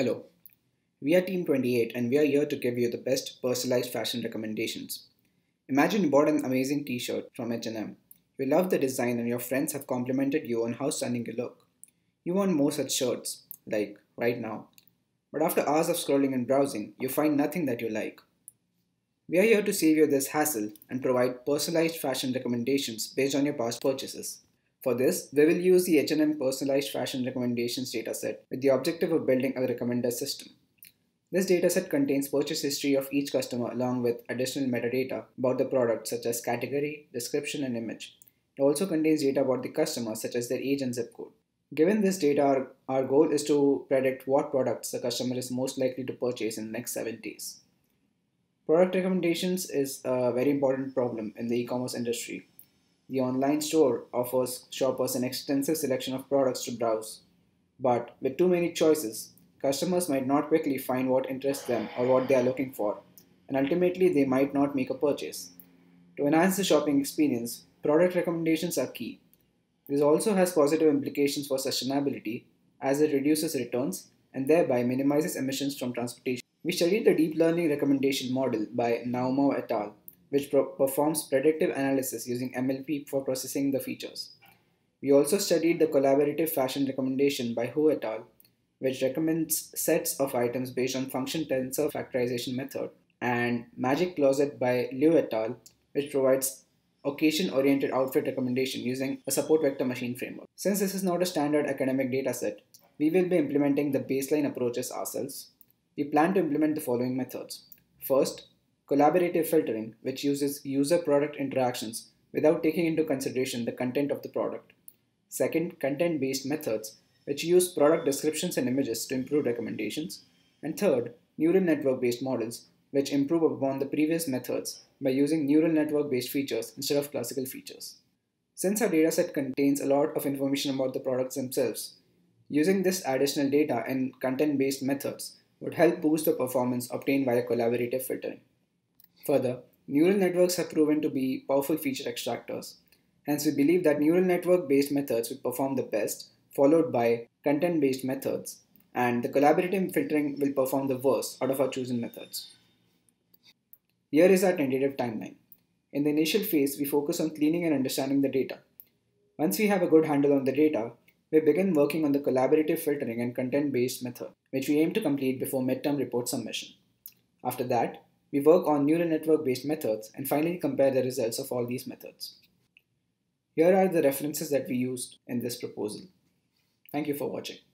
Hello, we are Team 28 and we are here to give you the best personalized fashion recommendations. Imagine you bought an amazing t-shirt from H&M. You love the design and your friends have complimented you on how stunning you look. You want more such shirts, like right now. But after hours of scrolling and browsing, you find nothing that you like. We are here to save you this hassle and provide personalized fashion recommendations based on your past purchases. For this, we will use the H&M Personalized Fashion Recommendations dataset with the objective of building a recommender system. This dataset contains purchase history of each customer along with additional metadata about the product such as category, description, and image. It also contains data about the customer such as their age and zip code. Given this data, our, our goal is to predict what products the customer is most likely to purchase in the next 7 days. Product recommendations is a very important problem in the e-commerce industry the online store offers shoppers an extensive selection of products to browse. But with too many choices, customers might not quickly find what interests them or what they are looking for, and ultimately they might not make a purchase. To enhance the shopping experience, product recommendations are key. This also has positive implications for sustainability as it reduces returns and thereby minimizes emissions from transportation. We studied the deep learning recommendation model by Naumov et al which performs predictive analysis using MLP for processing the features. We also studied the collaborative fashion recommendation by Hu et al., which recommends sets of items based on function tensor factorization method, and Magic Closet by Liu et al., which provides occasion-oriented outfit recommendation using a support vector machine framework. Since this is not a standard academic dataset, we will be implementing the baseline approaches ourselves. We plan to implement the following methods. First, Collaborative filtering, which uses user product interactions without taking into consideration the content of the product. Second, content based methods, which use product descriptions and images to improve recommendations. And third, neural network based models, which improve upon the previous methods by using neural network based features instead of classical features. Since our dataset contains a lot of information about the products themselves, using this additional data in content based methods would help boost the performance obtained via collaborative filtering. Further, neural networks have proven to be powerful feature extractors. Hence, we believe that neural network based methods will perform the best, followed by content based methods, and the collaborative filtering will perform the worst out of our chosen methods. Here is our tentative timeline. In the initial phase, we focus on cleaning and understanding the data. Once we have a good handle on the data, we begin working on the collaborative filtering and content based method, which we aim to complete before midterm report submission. After that, we work on neural network based methods and finally compare the results of all these methods. Here are the references that we used in this proposal. Thank you for watching.